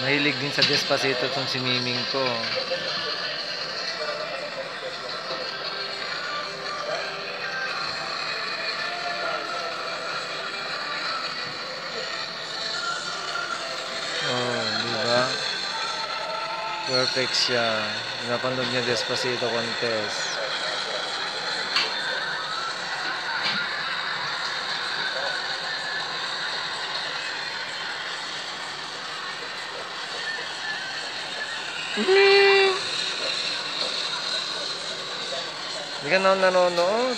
mahilig din sa Despacito tong si Miming ko. Oh, di ba? Perfect siya. Napanood niya Despacito contest. Hindi ka na nanonood.